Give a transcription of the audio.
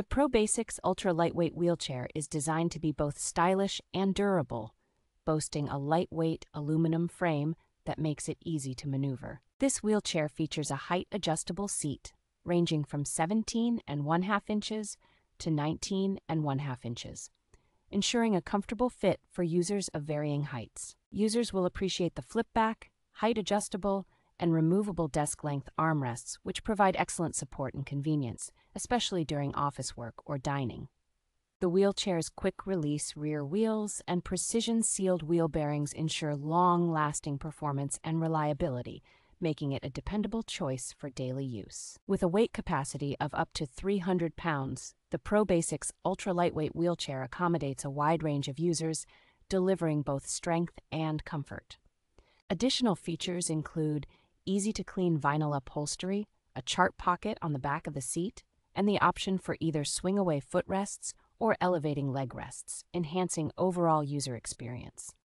The Pro Basics ultra lightweight wheelchair is designed to be both stylish and durable, boasting a lightweight aluminum frame that makes it easy to maneuver. This wheelchair features a height adjustable seat ranging from 17 and 1 2 inches to 19 and 1 2 inches, ensuring a comfortable fit for users of varying heights. Users will appreciate the flip back, height adjustable, and removable desk length armrests, which provide excellent support and convenience, especially during office work or dining. The wheelchair's quick release rear wheels and precision sealed wheel bearings ensure long lasting performance and reliability, making it a dependable choice for daily use. With a weight capacity of up to 300 pounds, the Pro Basics ultra lightweight wheelchair accommodates a wide range of users, delivering both strength and comfort. Additional features include easy to clean vinyl upholstery, a chart pocket on the back of the seat, and the option for either swing away footrests or elevating leg rests, enhancing overall user experience.